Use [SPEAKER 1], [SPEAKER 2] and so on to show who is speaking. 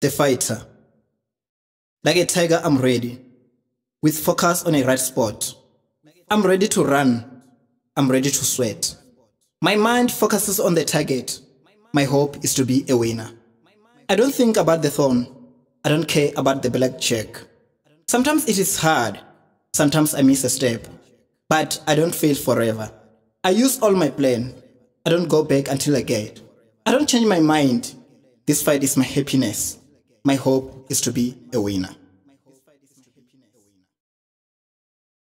[SPEAKER 1] The fighter. Like a tiger, I'm ready. With focus on a right spot. I'm ready to run. I'm ready to sweat. My mind focuses on the target. My hope is to be a winner. I don't think about the thorn. I don't care about the black check. Sometimes it is hard. Sometimes I miss a step. But I don't fail forever. I use all my plan. I don't go back until I get. I don't change my mind. This fight is my happiness. My hope is to be a winner.